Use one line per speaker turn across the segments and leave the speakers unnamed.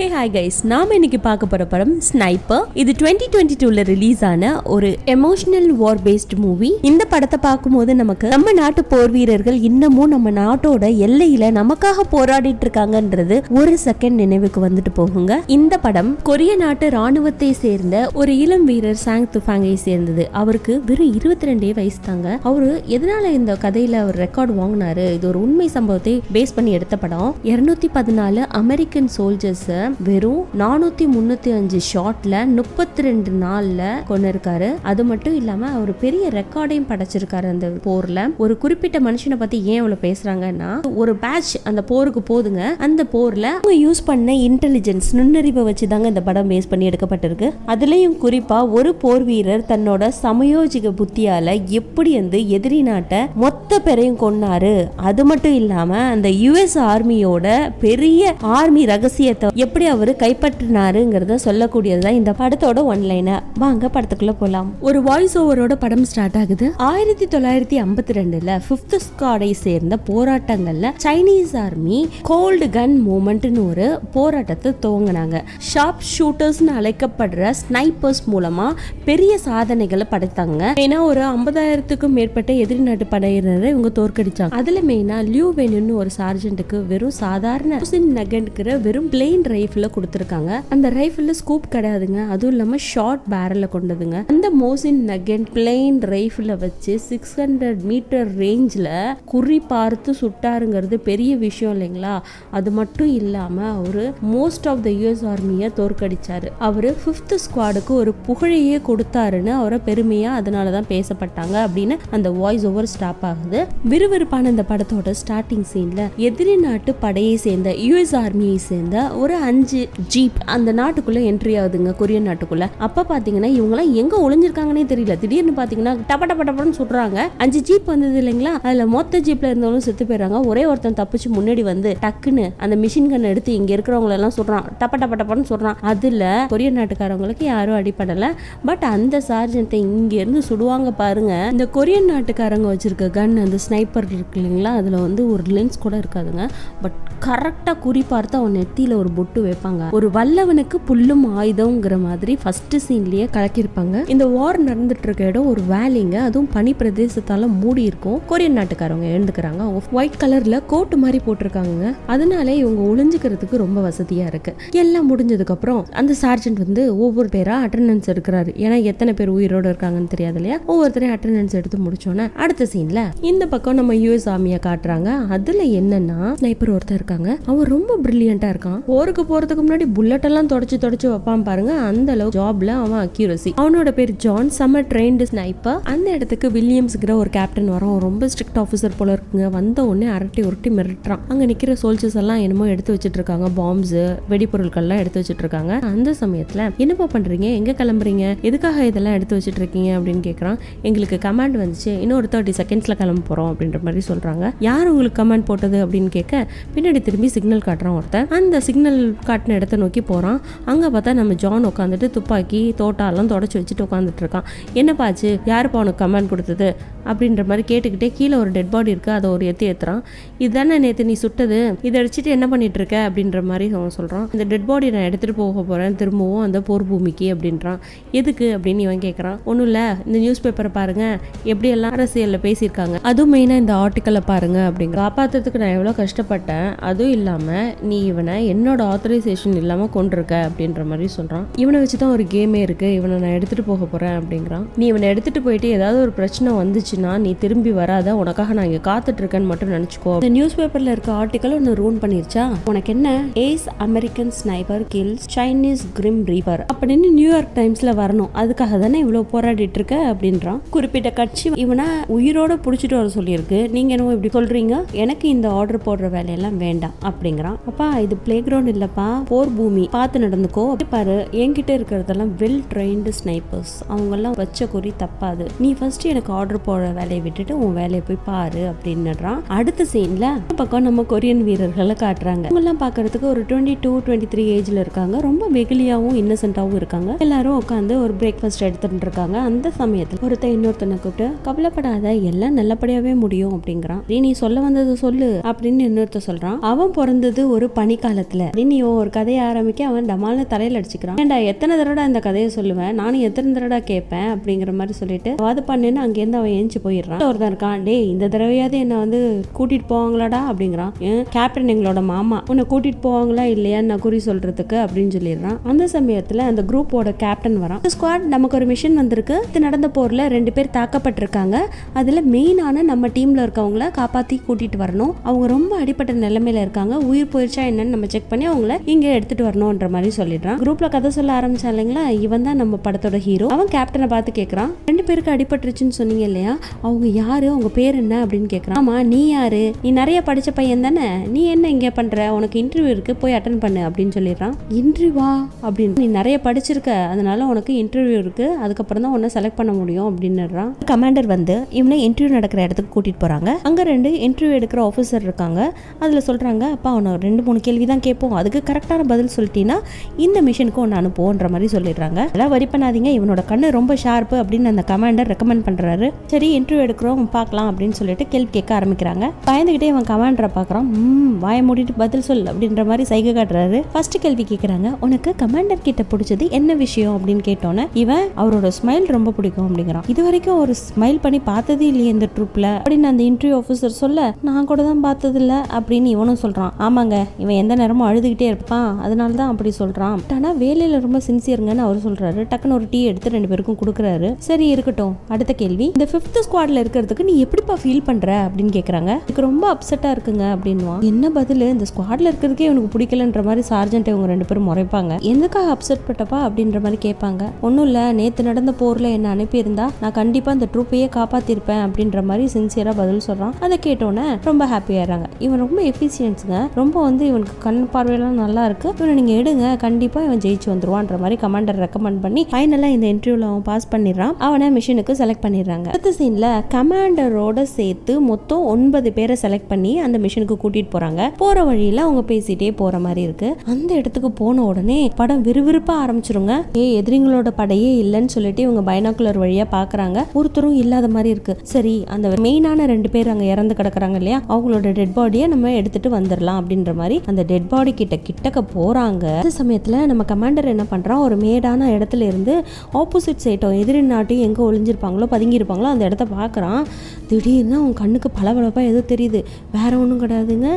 Hey hi guys நாம இன்னைக்கு பார்க்க போற படம் ஸ்னைப்பர் இது டுவெண்ட்டி டுவெண்ட்டி டூல ரிலீஸ் ஆன ஒரு எமோஷனல் வார் பேஸ்ட் மூவி இந்த படத்தை பார்க்கும்போது நமக்கு நம்ம நாட்டு போர் வீரர்கள் இன்னமும் நம்ம நாட்டோட எல்லையில நமக்காக போராடிட்டு இருக்காங்கன்றது ஒரு செகண்ட் நினைவுக்கு வந்துட்டு போகுங்க. இந்த படம் கொரிய நாட்டு ராணுவத்தை சேர்ந்த ஒரு இளம் வீரர் சாங் துஃபாங்கை சேர்ந்தது. அவருக்கு வெறும் இருபத்தி ரெண்டே வயசு தாங்க அவரு எதனால இந்த கதையில அவர் ரெக்கார்ட் வாங்கினாரு? இது ஒரு உண்மை சம்பவத்தை பேஸ் பண்ணி எடுத்த படம். இருநூத்தி பதினாலு அமெரிக்கன் சோல்ஜர்ஸ் வெறும் நானூத்தி முன்னூத்தி அஞ்சு ஷாட்ல முப்பத்தி ரெண்டு நாள்ல கொண்டு இருக்காரு அது மட்டும் இல்லாம அவர் பெரிய ரெக்கார்டையும் படைச்சிருக்காரு அந்த போர்ல. ஒரு குறிப்பிட்ட மனுஷனை பத்தி ஏன் இவ்வளவு பேசுறாங்கன்னா ஒரு பேட்ச் அந்த போருக்கு போதுங்க. அந்த போர்ல அவங்க யூஸ் பண்ண இன்டெலிஜென்ஸ் நுண்ணறிவை வச்சு தாங்க இந்த படம் பேஸ் பண்ணி எடுக்கப்பட்டிருக்கு. அதுலயும் குறிப்பா ஒரு போர் வீரர் தன்னோட சமயோஜிக புத்தியால எப்படி வந்து எதிரி நாட்டை மொத்த பேரையும் கொன்னாரு. அது மட்டும் இல்லாம அந்த யுஎஸ் ஆர்மியோட பெரிய ஆர்மி ரகசியத்தை எப்படி அவரு கைப்பற்றினாருங்கிறத சொல்லக்கூடியதுதான் இந்த படத்தோட ஒன்லைனர் வாங்க படத்துக்குள்ள போலாம். ஒரு வாய்ஸ் ஓவரோட படம் ஸ்டார்ட் ஆகுது. ஆயிரத்தி தொள்ளாயிரத்தி ஐம்பத்தி ரெண்டுல பிப்த் ஸ்காடை சேர்ந்த போராட்டங்கள்ல சைனீஸ் ஆர்மி கோல்டு கன் மூமெண்ட்னு ஒரு போராட்டத்தை துவங்கினாங்க. ஷார்ப் ஷூட்டர்ஸ்னு அழைக்கப்படுற ஸ்னைப்பர்ஸ் மூலமா பெரிய சாதனைகளை படைத்தாங்க. ஏன்னா ஒரு ஐம்பதாயிரத்துக்கும் மேற்பட்ட எதிரி நாட்டு படையினரை இவங்க தோற்கடிச்சாங்க. அதுல மெயினா லியூ வெனுன்னு ஒரு சார்ஜென்ட்டுக்கு வெறும் சாதாரண நகன்கிற வெறும் பிளெயின் ரைஃபிள் கொடுத்துருக்காங்க. அந்த ரைஃபிள் ஸ்கூப் கிடையாதுங்க. அதுவும் இல்லாம ஷார்ட் பேரலில் கொண்டதுங்க. அந்த மோசின் நகன் பிளெயின் ரைஃபிளை வச்சு சிக்ஸ் ஹண்ட்ரட் மீட்டர் ரேஞ்சில் குறி பார்த்து சுட்டாருங்கிறது பெரிய விஷயம் இல்லைங்களா? அது மட்டும் இல்லாம அவரு மோஸ்ட் ஆஃப் த யூஎஸ் ஆர்மியை தோற்கடிச்சாரு. அவரு ஃபிஃப்த் ஸ்குவாடுக்கு ஒரு புகழையே கொடுத்தாருன்னு அவரை பெருமையா அதனால தான் பேசப்பட்டாங்க அப்படின்னு அந்த வாய்ஸ் ஓவர் ஸ்டாப் ஆகுது. விறுவிறுப்பான இந்த படத்தோட ஸ்டார்டிங் சீன்ல எதிரி நாட்டு படையை சேர்ந்த யூஎஸ் ஆர்மியை சேர்ந்த ஒரு அஞ்சு ஜீப் அந்த நாட்டுக்குள்ளே என்ட்ரி ஆகுதுங்க கொரியன் நாட்டுக்குள்ளே. அப்போ பார்த்தீங்கன்னா இவங்கெல்லாம் எங்கே ஒளிஞ்சிருக்காங்கன்னே தெரியல. திடீர்னு பார்த்தீங்கன்னா டப்ப டப்ப டப்பன்னு சுடுறாங்க. அஞ்சு ஜீப் வந்தது இல்லைங்களா? அதில் மொத்த ஜீப்பில் இருந்தவங்களும் செத்து போயிடுறாங்க. ஒரே ஒருத்தன் தப்பிச்சு முன்னாடி வந்து டக்குன்னு அந்த மிஷின் கன் எடுத்து இங்கே இருக்கிறவங்களெல்லாம் சுடுறான். டப்ப டப்ப டப்பன்னு சொல்றான் அதில் கொரியன் நாட்டுக்காரவங்களுக்கு யாரும் அடிப்படலை பட் அந்த சார்ஜென்ட்டை இங்கேருந்து சுடுவாங்க பாருங்க. இந்த கொரியன் நாட்டுக்காரங்க வச்சிருக்க கன் அந்த ஸ்னைப்பர் இருக்கு இல்லைங்களா? அதில் வந்து ஒரு லென்ஸ் கூட இருக்காதுங்க. பட் கரெக்டாக குறி பார்த்து அவன் நெத்தியில் ஒரு பொட்டு வைப்பாங்க. ஒரு வல்லவனுக்கு புல்லும் ஆயுதம்ங்கிற மாதிரி ஃபர்ஸ்ட் சீன்லயே கலக்கியிருப்பாங்க. இந்த வார் நடந்துட்டு இருக்க இடம் ஒரு வேலிங்க அதுவும் பனி பிரதேசத்தால மூடி இருக்கும். கொரியன் நாட்டுக்காரவங்க எழுந்துக்கிறாங்க. அவங்க ஒயிட் கலர்ல கோட்டு மாதிரி போட்டிருக்காங்க அதனால இவங்க ஒளிஞ்சுக்கிறதுக்கு ரொம்ப வசதியா இருக்கு. எல்லாம் முடிஞ்சதுக்கு அப்புறம் அந்த சார்ஜென்ட் வந்து ஒவ்வொரு பேரா அட்டண்டன்ஸ் எடுக்கிறாரு. ஏன்னா எத்தனை பேர் உயிரோட இருக்காங்கன்னு தெரியாது இல்லையா? ஒவ்வொருத்தரையும் அட்டண்டன்ஸ் எடுத்து முடிச்சோன்னே அடுத்த சீன்ல இந்த பக்கம் நம்ம யூஎஸ் ஆர்மியை காட்டுறாங்க. அதுல என்னன்னா ஸ்னைப்பர் ஒருத்தர் இருக்காங்க. அவன் ரொம்ப பிரில்லியண்டா இருக்கான். போருக்கு போறதுக்கு முன்னாடி புல்லட் எல்லாம் தொடச்சு தொடச்சு வைப்பான் பாருங்க. அந்த அளவு ஜாப்ல அவன் அக்யூரசி அவனோட பேர் ஜான் சம்மர் ட்ரெயின்டு ஸ்னைப்பர் அந்த இடத்துக்கு வில்லியம்ஸ்ங்கிற ஒரு கேப்டன் வரும் ரொம்ப ஸ்ட்ரிக்ட் ஆஃபீஸர் போல இருக்குங்க. வந்த உடனே அரட்டி உருட்டி மிரட்டுறான். அங்க நிக்கிற சோல்ஜர்ஸ் எல்லாம் என்னமோ எடுத்து வச்சிட்டு இருக்காங்க பாம்ஸ் வெடிப்பொருட்கள்லாம் எடுத்து வச்சிட்டு இருக்காங்க அந்த சமயத்துல என்னப்பா பண்றீங்க? எங்க கிளம்புறீங்க? எதுக்காக இதெல்லாம் எடுத்து வச்சிட்டு இருக்கீங்க அப்படின்னு கேக்குறான். எங்களுக்கு கமாண்ட் வந்துச்சு. இன்னும் ஒரு தேர்ட்டி செகண்ட்ஸ்ல கிளம்ப போறோம் அப்படின்ற மாதிரி சொல்றாங்க. யார் உங்களுக்கு கமாண்ட் போட்டது? அப்படின்னு கேட்க பின்னாடி திரும்பி சிக்னல் காட்டுறான் ஒருத்தன். அந்த சிக்னல் காட்டின இடத்த நோக்கி போகிறான் அங்கே பார்த்தா நம்ம ஜான் உட்காந்துட்டு துப்பாக்கி தோட்டாலாம் தொடச்சி வச்சுட்டு உட்காந்துட்டு இருக்கான். என்னப்பாச்சு யாருப்பா உனக்கு கமெண்ட் கொடுத்தது? அப்படின்ற மாதிரி கேட்டுக்கிட்டே கீழே ஒரு டெட் பாடி இருக்குது அதை ஒரு எத்தி ஏற்றுறான் இதுதானே நேற்று நீ சுட்டது? இதை அடிச்சுட்டு என்ன பண்ணிட்டு இருக்க? அப்படின்ற மாதிரி அவன் சொல்கிறான் இந்த டெட் பாடி நான் எடுத்துகிட்டு போக போகிறேன் திரும்பவும் அந்த போர் பூமிக்கு அப்படின்றான். எதுக்கு? அப்படின்னு இவன் கேட்குறான் ஒன்றும் இல்லை. இந்த நியூஸ் பேப்பரை பாருங்கள் எப்படி எல்லாம் அரசியலில் பேசியிருக்காங்க. அதுவும் மெயினாக இந்த ஆர்டிக்கலை பாருங்க. அப்படிங்க. காப்பாற்றுறதுக்கு நான் எவ்வளோ கஷ்டப்பட்டேன். அதுவும் இல்லாமல் நீ இவனை என்னோட ஆத்தரைசேஷன் இல்லாமல் கொண்டிருக்க அப்படின்ற மாதிரி சொல்கிறான் இவனை வச்சு தான் ஒரு கேமே இருக்குது இவனை நான் எடுத்துகிட்டு போக போகிறேன் அப்படிங்கிறான். நீ இவனை எடுத்துகிட்டு போயிட்டு ஏதாவது ஒரு பிரச்சனை வந்துச்சுன்னா நீ திரும்பி வராத. உனக்காக நான் இங்கே காத்துட்ருக்கேன்னு மட்டும் நினச்சிக்கோ. இந்த நியூஸ் பேப்பரில் இருக்க ஆர்டிக்கல் ஒன்று ரூன் பண்ணிருச்சா? உனக்கு என்ன? Ace American sniper kills Chinese grim reaper அப்படின்னு நியூயார்க் டைம்ஸில் வரணும். அதுக்காக தானே இவ்வளோ போராடிட்டு இருக்க அப்படின்றான். குறிப்பிட்ட கட்சி இவனை உயிரோட பிடிச்சிட்டு வர சொல்லியிருக்கு. நீங்கள் என்னவோ இப்படி சொல்கிறீங்க எனக்கு இந்த ஆர்டர் போடுற வேலையெல்லாம் வேண்டாம் அப்படிங்கிறான். அப்பா இது பிளே கிரவுண்ட் இல்லைப்பா. போர் பூமி பார்த்து நடந்துக்கோ. பாரு என்கிட்ட இருக்கிறதெல்லாம் வெல் ட்ரெயின்டு ஸ்னைப்பர்ஸ் அவங்க எல்லாம் வச்ச குறி தப்பாது. நீ ஃபர்ஸ்ட் எனக்கு ஆர்டர் போடுற போற வேலையை விட்டுட்டு உன் வேலையை போய் பாரு அப்படின்னுறான் அடுத்த சீன்ல பக்கம் நம்ம கொரியன் வீரர்களை காட்டுறாங்க. இவங்கெல்லாம் பாக்குறதுக்கு ஒரு டுவெண்ட்டி டூ டுவெண்ட்டி த்ரீ ஏஜ்ல இருக்காங்க. ரொம்ப வெகுலியாவும் இன்னசென்ட்டாவும் இருக்காங்க. எல்லாரும் உட்காந்து ஒரு பிரேக்ஃபாஸ்ட் எடுத்துட்டு இருக்காங்க. அந்த சமயத்துல ஒருத்தன் இன்னொருத்தனை கூப்பிட்டு கவலைப்படாத எல்லாம் நல்லபடியாவே முடியும் அப்படிங்கிறான். நீ சொல்ல வந்தது சொல்லு அப்படின்னு இன்னொருத்த சொல்றான். அவன் பிறந்தது ஒரு பனிக்காலத்துல. நீ ஒரு கதையை ஆரம்பிக்க அவன் டமால்னு தலையில் அடிச்சுக்கிறான். ஏண்டா எத்தனை தடவை இந்த கதையை சொல்லுவேன் நானும் எத்தனை தடவை கேட்பேன் அப்படிங்கிற மாதிரி சொல்லிட்டு அது பண்ணுன்னு அங்கேருந்து அவன் ஏஞ்சி போயிடுறான். ஒருத்தன் இருக்கான் டேய் இந்த தடவையாவது என்னை வந்து கூட்டிட்டு போவாங்களாடா? அப்படிங்கிறான். கேப்டன் எங்களோட மாமா. உன்னை கூட்டிட்டு போவாங்களா இல்லையா நான் குறி சொல்றதுக்கு அப்படின்னு சொல்லிடுறான். அந்த சமயத்துல அந்த குரூப்போட கேப்டன் வரான். ஸ்குவாட் நமக்கு ஒரு மிஷன் வந்திருக்கு. இது நடந்த போர்ல ரெண்டு பேர் தாக்கப்பட்டிருக்காங்க. அதுல மெயினான நம்ம டீம்ல இருக்கவங்கள காப்பாத்தி கூட்டிட்டு வரணும். அவங்க ரொம்ப அடிப்பட்ட நிலைமையில இருக்காங்க. உயிர் போயிடுச்சா என்னன்னு நம்ம செக் பண்ணி அவங்கள இங்க எடுத்துட்டு வரணும்ன்ற மாதிரி சொல்லிடுறான். குரூப்ல கதை சொல்ல ஆரம்பிச்சா இல்லைங்களா? இவன் தான் நம்ம படத்தோட ஹீரோ அவன் கேப்டனை பார்த்து கேக்குறான். ரெண்டு பேருக்கு அடிபட்டுருச்சுன்னு சொன்னீங்க இல்லையா? அவங்க யாரு? அவங்க பேர் என்ன? அப்படின்னு கேக்குறான். ஆமா நீ யாரு? நீ நிறைய படிச்ச பையன் தானே? நீ என்ன இங்க பண்ற? உனக்கு இன்டர்வியூ இருக்கு போய் அட்டன் பண்ணு அப்படின்னு சொல்லிடுறான். இன்டர்வியூவா அப்படின்னு. நீ நிறைய படிச்சிருக்க அதனால உனக்கு இன்டர்வியூ இருக்கு. அதுக்கப்புறம் தான் உன்னை செலக்ட் பண்ண முடியும் அப்படின்னுறான் கமாண்டர் வந்து இவனை இன்டர்வியூ நடக்கிற இடத்துக்கு கூட்டிட்டு போறாங்க. அங்க ரெண்டு இன்டர்வியூ எடுக்கிற ஆஃபீஸர் இருக்காங்க. அதுல சொல்றாங்க அப்பா அவனை ரெண்டு மூணு கேள்வி தான் கேட்போம். அதுக்கு கரெக்டான பதில் சொல்லிட்டீங்கன்னா இந்த மிஷினுக்கு ஒன்று அனுப்புவோன்ற மாதிரி சொல்லிடுறாங்க. அதெல்லாம் வரி பண்ணாதீங்க. இவனோட கண்ணு ரொம்ப ஷார்ப்பு அப்படின்னு அந்த கமாண்டர் ரெக்கமெண்ட் பண்ணுறாரு சரி இன்டர்வியூ எடுக்கிறோம் பார்க்கலாம் அப்படின்னு சொல்லிட்டு கேள்வி கேட்க ஆரம்பிக்கிறாங்க. பயந்துகிட்டே இவன் கமாண்டரை பார்க்குறான். ம் வாயை மூடிட்டு பதில் சொல் அப்படின்ற மாதிரி சைகை காட்டுறாரு. ஃபர்ஸ்ட் கேள்வி கேட்குறாங்க உனக்கு கமாண்டர் கிட்ட பிடிச்சது என்ன விஷயம்? அப்படின்னு கேட்டோன்னே இவன் அவரோட ஸ்மைல் ரொம்ப பிடிக்கும் அப்படிங்கிறான். இது வரைக்கும் ஒரு ஸ்மைல் பண்ணி பார்த்ததே இல்லையே இந்த ட்ரூப்ல அப்படின்னு அந்த இன்டர்வியூ ஆஃபீஸர் சொல்ல நான் கூட தான் பார்த்தது இல்லை அப்படின்னு இவனும் சொல்கிறான் ஆமாங்க இவன் எந்த நேரமும் அழுதுகிட்டே இருப்பான். அதனால தான் அப்படி சொல்றான். ஆனா வேலையில ரொம்ப சின்சியருங்கன்னு அவர் சொல்றாரு. டக்குன்னு ஒரு டீ எடுத்து ரெண்டு பேருக்கும் கொடுக்குறாரு. சரி இருக்கட்டும். அடுத்த கேள்வி. இந்த ஃபிஃப்த் ஸ்குவாட்ல இருக்கிறதுக்கு நீ எப்படிப்பா ஃபீல் பண்ற? அப்படின்னு கேக்குறாங்க. இதுக்கு ரொம்ப அப்செட்டா இருக்குங்க அப்படின்வான் என்ன பதில்? இந்த ஸ்குவாட்ல இருக்கிறதுக்கே இவனுக்கு பிடிக்கலன்ற மாதிரி சார்ஜென்ட் இவங்க ரெண்டு பேரும் முறைப்பாங்க. எதுக்காக அப்செட் பட்டப்பா? அப்படின்ற மாதிரி கேட்பாங்க. ஒன்றும் இல்லை நேற்று நடந்த போரில் என்ன அனுப்பியிருந்தா நான் கண்டிப்பாக இந்த ட்ரூப்பையே காப்பாற்றிருப்பேன் அப்படின்ற மாதிரி சின்சியராக பதில் சொல்கிறான் அதை கேட்டோன்னே ரொம்ப ஹாப்பியாகிறாங்க இவன் ரொம்ப எஃபிஷியன்ஸுங்க ரொம்ப வந்து இவனுக்கு கண் பார்வையெல்லாம் நல்லா இருக்கு இவனை நீங்கள் எடுங்க கண்டிப்பாக இவன் ஜெயிச்சு வந்துருவான்ற மாதிரி கமாண்டர் ரெக்கமெண்ட் பண்ணி ஃபைனலாக இந்த இன்டர்வியூவில் அவன் பாஸ் பண்ணிடுறான். அவனை மிஷினுக்கு செலக்ட் பண்ணிடுறாங்க. அடுத்த சீனில் கமாண்டரோட சேர்த்து மொத்தம் ஒன்பது பேரை செலக்ட் பண்ணி அந்த மிஷினுக்கு கூட்டிட்டு போறாங்க. போற வழியில அவங்க பேசிட்டே போற மாதிரி இருக்கு. அந்த இடத்துக்கு போன உடனே படம் விறுவிறுப்பா ஆரம்பிச்சிருங்க. ஏ எதிரிங்களோட படையே இல்லைன்னு சொல்லிட்டு இவங்க பைனாக்குலர் வழியா பாக்குறாங்க. ஒருத்தரும் இல்லாத மாதிரி இருக்கு. சரி அந்த மெயினான ரெண்டு பேர் அங்க இறந்து கிடக்குறாங்க இல்லையா? அவங்களோட டெட் பாடியை நம்ம எடுத்துட்டு வந்துடலாம் அப்படின்ற மாதிரி அந்த டெட் பாடி கிட்ட கிட்டக்க போகிறாங்க அந்த சமயத்தில் நம்ம கமாண்டர் என்ன பண்ணுறான் ஒரு மேடான இடத்துல இருந்து ஆப்போசிட் சைட்டம் எதிரி நாட்டையும் எங்கே ஒளிஞ்சிருப்பாங்களோ பதுங்கியிருப்பாங்களோ அந்த இடத்த பார்க்குறான். திடீர்னு அவன் கண்ணுக்கு பளபளப்பாக ஏதோ தெரியுது. வேற ஒன்றும் கிடையாதுங்க.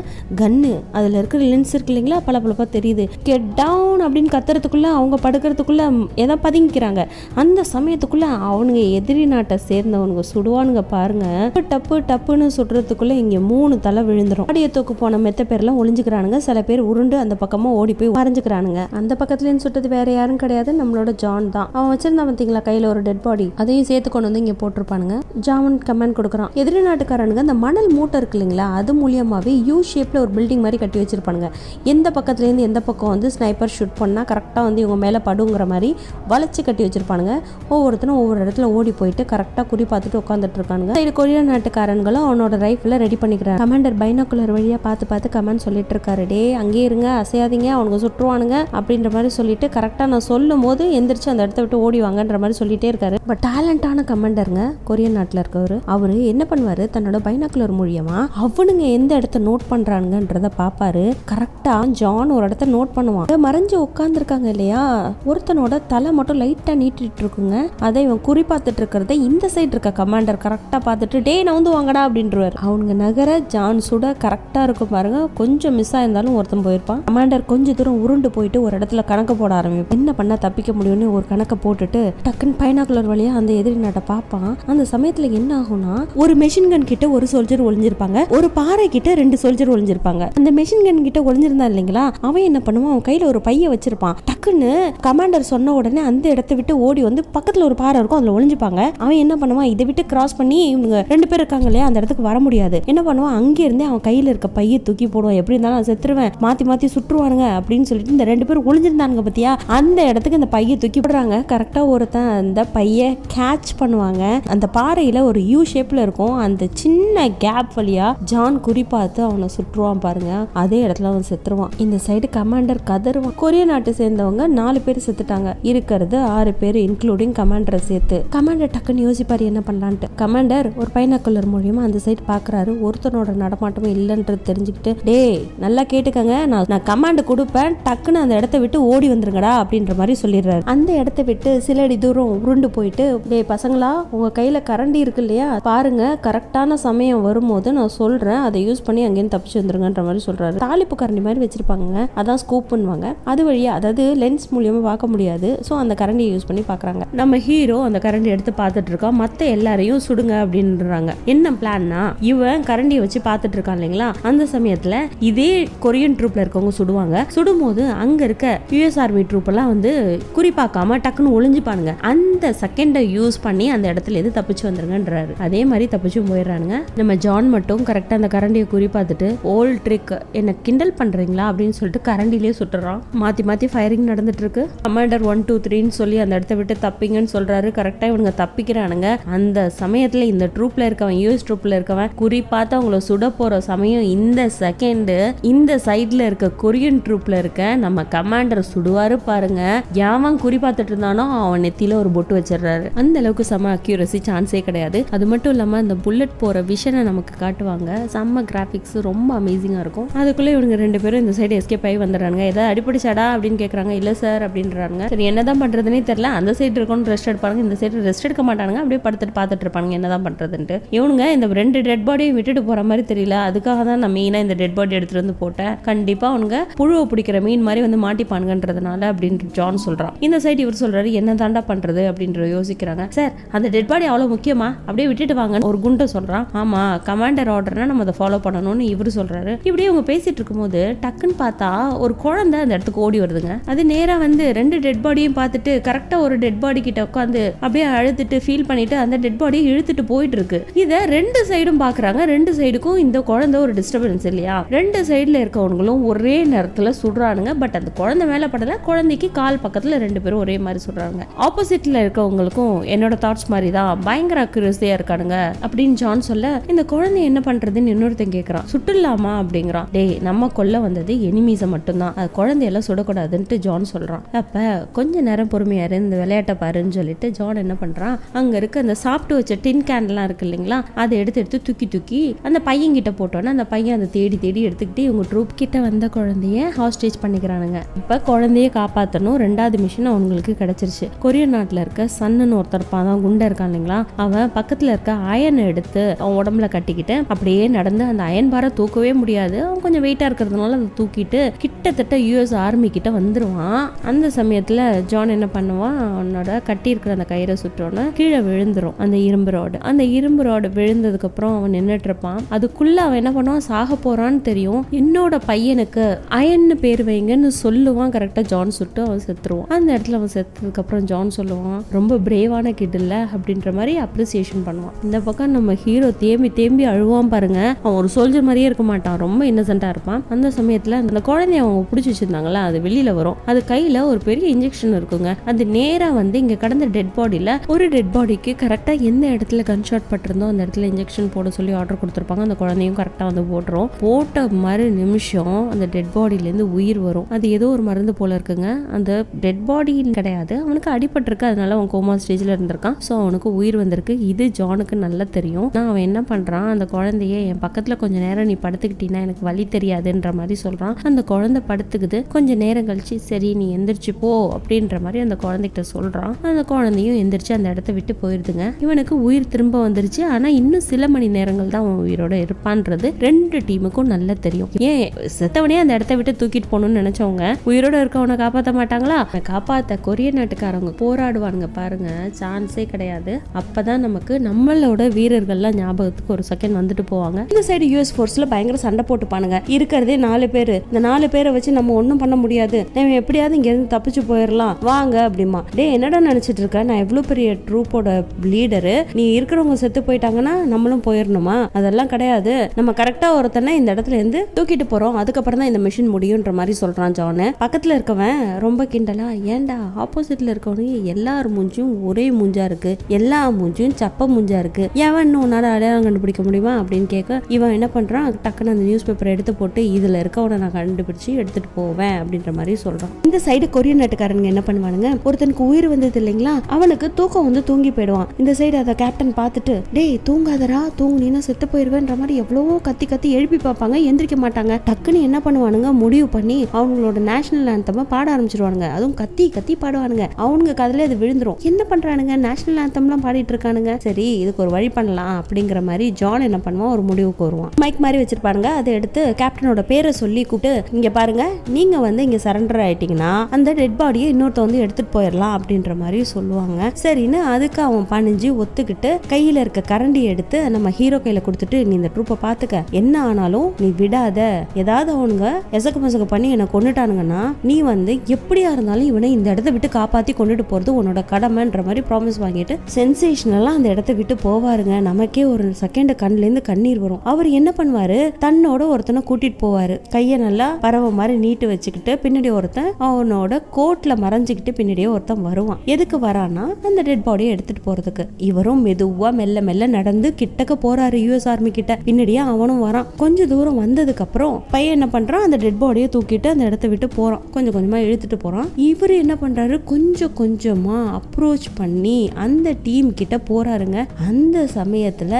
கன்னு அதில் இருக்கிற லென்ஸ் இருக்கு இல்லைங்களா? பளபளப்பாக தெரியுது. கெட் டவுன் அப்படின்னு கத்துறதுக்குள்ளே அவங்க படுக்கிறதுக்குள்ளே எதை பதுங்கிக்கிறாங்க. அந்த சமயத்துக்குள்ளே அவனுங்க எதிரி நாட்டை சேர்ந்தவனுங்க சுடுவானுங்க பாருங்க. டப்பு டப்புன்னு சுடுறதுக்குள்ளே இங்கே மூணு தலை விழுந்துரும். அடியை தூக்கு போன மெத்த பேர்லாம் ஒளிஞ்சுக்கிறானுங்க. சில பேர் உருண்டு அந்த பக்கமா ஓடி போய் மறைஞ்சுக்கிறானுங்க அந்த பக்கத்துலன்னு சுட்டது வேற யாரும் கிடையாது நம்மளோட ஜான் தான். அவன் வச்சிருந்தான் பார்த்தீங்களா கையில ஒரு டெட் பாடி அதையும் சேர்த்து கொண்டு வந்து இங்க போட்டிருப்பானுங்க. ஜாமன் கமெண்ட் கொடுக்குறான். எதிரி நாட்டுக்காரனுங்க அந்த மணல் மூட்டை இருக்கு இல்லைங்களா அது மூலியமாவே யூ ஷேப்ல ஒரு பில்டிங் மாதிரி கட்டி வச்சிருப்பானுங்க. எந்த பக்கத்துல இருந்து எந்த பக்கம் வந்து ஸ்னைப்பர் ஷூட் பண்ணா கரெக்டா வந்து இவங்க மேல படுங்கிற மாதிரி வளைச்சு கட்டி வச்சிருப்பானுங்க. ஒவ்வொருத்தரும் ஒவ்வொரு இடத்துல ஓடி போயிட்டு கரெக்டா குறி பார்த்துட்டு உட்காந்துட்டு இருக்கானுங்க. இது கொரியா நாட்டுக்காரன்களும் அவனோட ரைஃபில் ரெடி பண்ணிக்கிறான் கமாண்டர் பைனாக்குலர் வழியா பார்த்து பார்த்து கமெண்ட் சொல்லிட்டு இருக்காரு. டே அங்கேயே இருங்க அசையாதீங்க அவனுங்க சுற்றுவானுங்க அப்படின்ற மாதிரி சொல்லிட்டு கரெக்டா நான் சொல்லும் போது எந்திரிச்சு அந்த இடத்த விட்டு ஓடிவாங்கன்ற மாதிரி சொல்லிட்டே இருக்காரு. பட் டேலண்டான கமாண்டருங்க கொரியன் நாட்டில் இருக்கவர் அவரு என்ன பண்ணுவாரு? தன்னோட பைனாக்குலர் மூலியமா அவனுங்க எந்த இடத்த நோட் பண்றானுங்கன்றத பார்ப்பாரு கரெக்டா ஜான் ஒரு இடத்த நோட் பண்ணுவான். மறைஞ்சு உட்காந்துருக்காங்க இல்லையா? ஒருத்தனோட தலை மட்டும் லைட்டா நீட்டிட்டு இருக்குங்க அதை இவன் குறி பார்த்துட்டு இருக்கிறத இந்த சைடு இருக்க கமாண்டர் கரெக்டா பார்த்துட்டு டே நவுந்து வாங்கடா அப்படின்றவர். அவனுங்க நகர ஜான் சுட கரெக்டா இருக்கும் பாருங்க. கொஞ்சம் மிஸ் ஆயிருந்தாலும் ஒருத்தன் போயிருப்பான். கமாண்டர் கொஞ்ச தூரம் உருண்டு போயிட்டு ஒரு இடத்துல கணக்கு போட ஆரம்பிப்பான். என்ன பண்ணா தப்பிக்க முடியும்னு ஒரு கணக்கை போட்டுட்டு டக்குன்னு பைனாக்குலர் வழியா அந்த எதிரி நாட்டை பார்ப்பான். அந்த சமயத்துல என்ன ஆகும்னா ஒரு மெஷின் கன் கிட்ட ஒரு சோல்ஜர் ஒளிஞ்சிருப்பாங்க. ஒரு பாறை கிட்ட ரெண்டு சோல்ஜர் ஒளிஞ்சிருப்பாங்க. அந்த மெஷின் கன் கிட்ட ஒளிஞ்சிருந்தா இல்லைங்களா அவன் என்ன பண்ணுவான்? அவன் கையில ஒரு பைய வச்சிருப்பான். டக்குன்னு கமாண்டர் சொன்ன உடனே அந்த இடத்த விட்டு ஓடி வந்து பக்கத்துல ஒரு பாறை இருக்கும் அதுல ஒளிஞ்சுப்பாங்க. அவன் என்ன பண்ணுவான்? இதை விட்டு கிராஸ் பண்ணி இவங்க ரெண்டு பேர் இருக்காங்க இல்லையா அந்த இடத்துக்கு வர முடியாது. என்ன பண்ணுவான்? அங்க இருந்தே அவன் கையில இருக்க பைய தூக்கி போடுவான். எப்படி இருந்தாலும் நான் செத்துருவேன். மாத்தி மாத்தி போட்டுருவானுங்க அப்படின்னு சொல்லிட்டு இந்த ரெண்டு பேரும் ஒளிஞ்சிருந்தானுங்க பத்தியா? அந்த இடத்துக்கு அந்த பைய தூக்கி போடுறாங்க கரெக்டா ஒருத்தன் அந்த பைய கேட்ச் பண்ணுவாங்க. அந்த பாறையில் பாறையில ஒரு யூ ஷேப்ல இருக்கும். அந்த சின்ன கேப் வழியா ஜான் குறி பார்த்து அவனை சுற்றுவான் பாருங்க. அதே இடத்துல அவன் செத்துருவான். இந்த சைடு கமாண்டர் கதருவான் கொரிய நாட்டை சேர்ந்தவங்க நாலு பேர் செத்துட்டாங்க. இருக்கிறது ஆறு பேர் இன்க்ளூடிங் கமாண்டரை சேர்த்து. கமாண்டர் டக்குன்னு யோசிப்பாரு என்ன பண்ணலான்ட்டு. கமாண்டர் ஒரு பைனாக்குலர் மூலியமா அந்த சைடு பாக்குறாரு. ஒருத்தனோட நடமாட்டமும் இல்லைன்றது தெரிஞ்சுக்கிட்டு டேய் நல்லா கேட்டுக்கங்க. நான் நான் கமாண்ட் கொடுப்பேன் டக்குன்னு அந்த இடத்த விட்டு ஓடி வந்துருங்கடா அப்படின்ற மாதிரி சொல்லிடுறாரு. அந்த இடத்த விட்டு சில அடி தூரம் உருண்டு போயிட்டு டே பசங்களா உங்க கையில கரண்டி இருக்கு இல்லையா? பாருங்க கரெக்டான சமயம் வரும்போது நான் சொல்றேன் அதை யூஸ் பண்ணி அங்கேருந்து தப்பிச்சு வந்துருங்கன்ற மாதிரி சொல்றாரு. தாலிப்பு கரண்டி மாதிரி வச்சிருப்பாங்க அதான் ஸ்கூப் பண்ணுவாங்க அது வழியா அதாவது லென்ஸ் மூலியமா பார்க்க முடியாது. ஸோ அந்த கரண்டியை யூஸ் பண்ணி பார்க்குறாங்க. நம்ம ஹீரோ அந்த கரண்டி எடுத்து பார்த்துட்டு இருக்கோம் மற்ற எல்லாரையும் சுடுங்க அப்படின்றாங்க. என்ன பிளான்னா இவன் கரண்டியை வச்சு பார்த்துட்டு இருக்கான் இல்லைங்களா? அந்த சமயத்துல இதே கொரியன் ட்ரூப்ல இருக்கவங்க சுடுவாங்க. சுடும்போது அங்க இருக்க யூஎஸ் ஆர்மி ட்ரூப் எல்லாம் வந்து குறிப்பாக்காம டக்குன்னு ஒளிஞ்சுப்பானுங்க. அந்த செகண்டை யூஸ் பண்ணி அந்த இடத்துல இருந்து தப்பிச்சு வந்துருங்கன்றாரு. அதே மாதிரி தப்பிச்சும் போயிடுறானுங்க. நம்ம ஜான் மட்டும் கரெக்டா அந்த கரண்டியை குறி பார்த்துட்டு ஓல்ட் ட்ரிக் என்ன கிண்டல் பண்றீங்களா? அப்படின்னு சொல்லிட்டு கரண்டிலே சுட்டுறான். மாத்தி மாத்தி ஃபயரிங் நடந்துட்டு இருக்கு கமாண்டர் ஒன் டூ த்ரீன்னு சொல்லி அந்த இடத்த விட்டு தப்பிங்கன்னு சொல்றாரு. கரெக்டா இவனுங்க தப்பிக்கிறானுங்க. அந்த சமயத்துல இந்த ட்ரூப்ல இருக்கவன் யூஎஸ் ட்ரூப்ல இருக்கவன் குறிப்பாத்து அவங்கள சுட போற சமயம் இந்த செகண்ட் இந்த சைட்ல இருக்க கொரியன் ட்ரூப்ல இருக்க நம்ம கமாண்டர் சுடுவாரு பாருங்க. யாவன் குறி பார்த்துட்டு இருந்தானோ அவன் நெத்தியில ஒரு பொட்டு வச்சிடுறாரு. அந்த அளவுக்கு செம அக்யூரசி சான்ஸே கிடையாது. அது மட்டும் இல்லாம அந்த புல்லட் போற விஷனை நமக்கு காட்டுவாங்க. செம்ம கிராபிக்ஸ் ரொம்ப அமேசிங்கா இருக்கும். அதுக்குள்ள இவங்க ரெண்டு பேரும் இந்த சைடு எஸ்கேப் ஆகி வந்துடுறாங்க ஏதாவது அடிப்படிச்சாடா அப்படின்னு கேக்குறாங்க. இல்ல சார் அப்படின்றாங்க சரி என்னதான் பண்றதுனே தெரியல. அந்த சைடு இருக்கணும் ரெஸ்ட் எடுப்பாங்க இந்த சைடு ரெஸ்ட் எடுக்க மாட்டானுங்க. அப்படியே படுத்துட்டு பார்த்துட்டு இருப்பாங்க என்னதான் பண்றதுன்ட்டு. இவனுங்க இந்த ரெண்டு டெட் பாடியும் விட்டுட்டு போற மாதிரி தெரியல. அதுக்காக தான் நான் மெயினா இந்த டெட் பாடி எடுத்துட்டு வந்து போட்டேன். கண்டிப்பா அவனுங்க புழுவை பிடிக்கிற மீன் மாதிரி வந்து மாட்டிப்பானுங்கன்றதுனால அப்படின்னு ஜான் சொல்றான். இந்த சைடு இவர் சொல்றாரு என்ன தாண்டா பண்றது? அப்படின்ற யோசிக்கிறாங்க. சார் அந்த டெட் பாடி அவ்வளவு முக்கியமா? அப்படியே விட்டுட்டு வாங்க ஒரு குண்டை சொல்றான். ஆமா கமாண்டர் ஆர்டர்னா நம்ம அதை ஃபாலோ பண்ணணும்னு இவர் சொல்றாரு. இப்படியே அவங்க பேசிட்டு இருக்கும்போது டக்குன்னு பார்த்தா ஒரு குழந்தை அந்த இடத்துக்கு ஓடி வருதுங்க. அது நேரா வந்து ரெண்டு டெட் பாடியும் பார்த்துட்டு கரெக்டா ஒரு டெட் பாடி கிட்ட உட்காந்து அப்படியே அழுதுட்டு ஃபீல் பண்ணிட்டு அந்த டெட் பாடியை இழுத்துட்டு போயிட்டு இருக்கு. இதை ரெண்டு சைடும் பாக்குறாங்க ரெண்டு சைடுக்கும் இந்த குழந்தை ஒரு டிஸ்டர்பன்ஸ் இல்லையா? ரெண்டு சைடுல இருக்கவங்களும் ஒரே நேரத்துல சுடுறானுங்க பட் அந்த குழந்தை மேலே படல குழந்தைக்கு கால் பக்கத்தில் ரெண்டு பேரும் ஒரே மாதிரி சுடுறாங்க ஆப்போசிட்டில் இருக்கவங்களுக்கும் என்னோட தாட்ஸ் மாதிரி தான் பயங்கர அக்யூரஸியா இருக்கானுங்க அப்படின்னு ஜான் சொல்ல இந்த குழந்தை என்ன பண்ணுறதுன்னு இன்னொருத்தன் கேட்குறான் சுட்டுலாமா அப்படிங்கிறான். டேய் நம்ம கொல்ல வந்தது எனிமீஸை மட்டும்தான். அது குழந்தையெல்லாம் சுடக்கூடாதுன்ட்டு ஜான் சொல்கிறான் அப்போ கொஞ்ச நேரம் பொறுமையாக இரு இந்த விளையாட்டை பாருன்னு சொல்லிட்டு ஜான் என்ன பண்ணுறான் அங்கே இருக்க அந்த சாப்பிட்டு வச்ச டின் கேன்லாம் இருக்கு இல்லைங்களா அதை எடுத்து எடுத்து தூக்கி தூக்கி அந்த பையன் கிட்ட போட்டோன்னே அந்த பையன் அதை தேடி தேடி எடுத்துக்கிட்டு இவங்க ட்ரூப் கிட்ட வந்த குழந்தை. குழந்தைய ஹாஸ்டேஜ் பண்ணிக்கிறானுங்க. இப்போ குழந்தைய காப்பாற்றணும் ரெண்டாவது மிஷின் அவங்களுக்கு கிடைச்சிருச்சு. கொரிய நாட்டில் இருக்க சன்னு ஒருத்தர் தான் குண்டை இருக்கான் இல்லைங்களா? அவன் பக்கத்தில் இருக்க அயனை எடுத்து அவன் உடம்புல கட்டிக்கிட்டு அப்படியே நடந்து அந்த அயன் பாரை தூக்கவே முடியாது. அவன் கொஞ்சம் வெயிட்டாக இருக்கிறதுனால அதை தூக்கிட்டு கிட்டத்தட்ட யூஎஸ் ஆர்மி கிட்ட வந்துடுவான் அந்த சமயத்தில் ஜான் என்ன பண்ணுவான்? அவனோட கட்டி இருக்கிற அந்த கயிறை சுட்டோன்னு கீழே விழுந்துரும். அந்த இரும்பு ரோடு அந்த இரும்பு ரோடு விழுந்ததுக்கு அப்புறம் அவன் நின்றுட்டு இருப்பான். அதுக்குள்ள அவன் என்ன பண்ணுவான்? சாக போறான்னு தெரியும். என்னோட பையனுக்கு அயன்னு பேர் வைங்கன்னு சொல்லுவான். கரெக்டாக ஜான் சுட்டு அவன் செத்துருவான். அந்த இடத்துல அவன் செத்ததுக்கு அப்புறம் ஜான் சொல்லுவான் ரொம்ப பிரேவான கிட் இல்லை அப்படின்ற மாதிரி அப்ரிசியேஷன் பண்ணுவான். இந்த பக்கம் நம்ம ஹீரோ தேம்பி தேம்பி அழுவான் பாருங்க. அவன் ஒரு சோல்ஜர் மாதிரியே இருக்க மாட்டான். ரொம்ப இன்னசென்ட்டாக இருப்பான். அந்த சமயத்தில் அந்த குழந்தைய அவங்க பிடிச்சி வச்சிருந்தாங்களா அது வெளியில் வரும். அது கையில் ஒரு பெரிய இன்ஜெக்ஷன் இருக்குங்க. அது நேராக வந்து இங்கே கடந்த டெட் பாடியில் ஒரு டெட் பாடிக்கு கரெக்டாக எந்த இடத்துல கன் ஷாட் பட்டிருந்தோ அந்த இடத்துல இன்ஜெக்ஷன் போட சொல்லி ஆர்டர் கொடுத்துருப்பாங்க. அந்த குழந்தையும் கரெக்டாக வந்து போட்டுரும் போட்ட மறு நிமிஷம் அந்த டெட் பாடி பாடியிலேருந்து உயிர் வரும். அது ஏதோ ஒரு மருந்து போல இருக்குங்க. அந்த டெட் பாடி கிடையாது. அவனுக்கு அடிபட்டிருக்கு. அதனால அவன் கோமா ஸ்டேஜில் இருந்திருக்கான். ஸோ அவனுக்கு உயிர் வந்திருக்கு. இது ஜானுக்கு நல்லா தெரியும். நான் அவன் என்ன பண்ணுறான் அந்த குழந்தைய என் பக்கத்தில் கொஞ்சம் நேரம் நீ படுத்துக்கிட்டீன்னா எனக்கு வழி தெரியாதுன்ற மாதிரி சொல்கிறான் அந்த குழந்தை படுத்துக்குது. கொஞ்சம் நேரம் கழிச்சு சரி நீ எந்திரிச்சு போ அப்படின்ற மாதிரி அந்த குழந்தைகிட்ட சொல்கிறான் அந்த குழந்தையும் எந்திரிச்சு அந்த இடத்த விட்டு போயிருதுங்க. இவனுக்கு உயிர் திரும்ப வந்துருச்சு. ஆனால் இன்னும் சில மணி நேரங்கள் தான் அவன் உயிரோட இருப்பான்றது. ரெண்டு டீமுக்கும் நல்லா தெரியும். ஏன்? செத்தவனே அந்த இடத்த விட்டு தூக்கிட்டு போகணும்னு நினைச்சவங்க உயிரோட இருக்கவனை காப்பாற்ற மாட்டாங்களா? அவனை காப்பாத்த கொரிய நாட்டுக்காரவங்க போராடுவானுங்க பாருங்க. சான்ஸே கிடையாது. அப்பதான் நமக்கு நம்மளோட வீரர்கள்லாம் ஞாபகத்துக்கு ஒரு செகண்ட் வந்துட்டு போவாங்க. இந்த சைடு யூஎஸ் ஃபோர்ஸ்ல பயங்கர சண்டை போட்டுப்பானுங்க. இருக்கிறதே நாலு பேர். இந்த நாலு பேரை வச்சு நம்ம ஒன்றும் பண்ண முடியாது. நம்ம எப்படியாவது இங்க இருந்து தப்பிச்சு போயிடலாம் வாங்க அப்படிமா. டே என்னடா நினைச்சிட்டு இருக்க? நான் எவ்வளவு பெரிய ட்ரூப்போட லீடரு நீ இருக்கிறவங்க செத்து போயிட்டாங்கன்னா நம்மளும் போயிடணுமா அதெல்லாம் கிடையாது. நம்ம கரெக்டா ஒருத்தனை இந்த இடத்துல இருந்து தூக்கிட்டு போறோம். அதுக்கப்புறம் தான் இந்த மிஷின் முடியுன்ற மாதிரி சொல்கிறான் ஜானு. பக்கத்தில் இருக்கவன் ரொம்ப கிண்டலா ஏன்டா ஆப்போசிட்ல இருக்கவனுக்கு எல்லார் மூஞ்சும் ஒரே மூஞ்சா இருக்கு. எல்லா மூஞ்சும் மூஞ்சியும் சப்ப மூஞ்சா இருக்கு. எவன் உன்னால் அடையாளம் கண்டுபிடிக்க முடியுமா? அப்படின்னு கேட்க இவன் என்ன பண்ணுறான் டக்குன்னு அந்த நியூஸ் பேப்பரை எடுத்து போட்டு இதில் இருக்கவனை நான் கண்டுபிடிச்சு எடுத்துட்டு போவேன் அப்படின்ற மாதிரி சொல்கிறான் இந்த சைடு கொரியன் நாட்டுக்காரங்க என்ன பண்ணுவானுங்க? ஒருத்தனுக்கு உயிர் வந்தது இல்லைங்களா? அவனுக்கு தூக்கம் வந்து தூங்கி போயிடுவான். இந்த சைடு அதை கேப்டன் பார்த்துட்டு டேய் தூங்காதடா தூங்குனீன்னா செத்து போயிடுவேன்ற மாதிரி எவ்வளவோ கத்தி கத்தி எழுப்பி பார்ப்பாங்க எந்திரிக்க மாட்டாங்க. டக்குன்னு என்ன பண்ணுவானுங்க? முடிவு பண்ணி அவங்களோட நேஷனல் ஆந்தமா பாட ஆரம்பிச்சிருவானுங்க. அதுவும் கத்தி கத்தி பாடுவானுங்க. அவனுங்க கதையில அது விழுந்துரும். என்ன பண்றானுங்க? நேஷனல் ஆந்தம்லாம் பாடிட்டு இருக்கானுங்க. சரி இதுக்கு ஒரு வழி பண்ணலாம் அப்படிங்கிற மாதிரி ஜான் என்ன பண்ணுவான்? ஒரு முடிவுக்கு வருவான். மைக் மாதிரி வச்சிருப்பானுங்க. அதை எடுத்து கேப்டனோட பேரை சொல்லி கூப்பிட்டு இங்க பாருங்க நீங்க வந்து இங்க சரண்டர் ஆயிட்டீங்கன்னா அந்த டெட் பாடியை இன்னொருத்த வந்து எடுத்துட்டு போயிடலாம் அப்படின்ற மாதிரி சொல்லுவாங்க. சரின்னு அதுக்கு அவன் பணிஞ்சு ஒத்துக்கிட்டு கையில இருக்க கரண்டி எடுத்து நம்ம ஹீரோ கையில கொடுத்துட்டு நீ இந்த ட்ரூப்பை பாத்துக்க. என்ன ஆனாலும் நீ விடாத. ஏதாவது அவனுங்க எசக்கு மசக்கு பண்ணி என்னை கொண்டுட்டானுங்கன்னா நீ வந்து எப்படியா இருந்தாலும் இவனை இந்த இடத்த விட்டு காப்பாத்தி கொண்டுட்டு போறது உன்னோட கடமைன்ற மாதிரி ப்ராமிஸ் வாங்கிட்டு சென்சேஷனெல்லாம் அந்த இடத்த விட்டு போவாருங்க. நமக்கே ஒரு செகண்ட் கண்ணுல இருந்து கண்ணீர் வரும். அவர் என்ன பண்ணுவாரு? தன்னோட ஒருத்தனை கூட்டிட்டு போவாரு. கையை நல்லா பறவை மாதிரி நீட்டு வச்சுக்கிட்டு பின்னாடி ஒருத்தன் அவனோட கோட்ல மறைஞ்சுக்கிட்டு பின்னாடியே ஒருத்தன் வருவான். எதுக்கு வரான்னா அந்த டெட் பாடியை எடுத்துட்டு போறதுக்கு. இவரும் மெதுவா மெல்ல மெல்ல நடந்து கிட்டக்க போறாரு யூஎஸ் ஆர்மி கிட்ட. பின்னாடியே அவனும் வரான். கொஞ்சம் தூரம் வந்ததுக்கு அப்புறம் பையன் என்ன பண்றான்? அந்த டெட் பாடியை தூக்கிட்டு அந்த இடத்த விட்டு போகிறான் கொஞ்சம் கொஞ்சமாக இழுத்துட்டு போகிறான் இவர் என்ன பண்ணுறாரு கொஞ்சம் கொஞ்சமாக அப்ரோச் பண்ணி அந்த டீம் கிட்ட போகிறாருங்க அந்த சமயத்தில்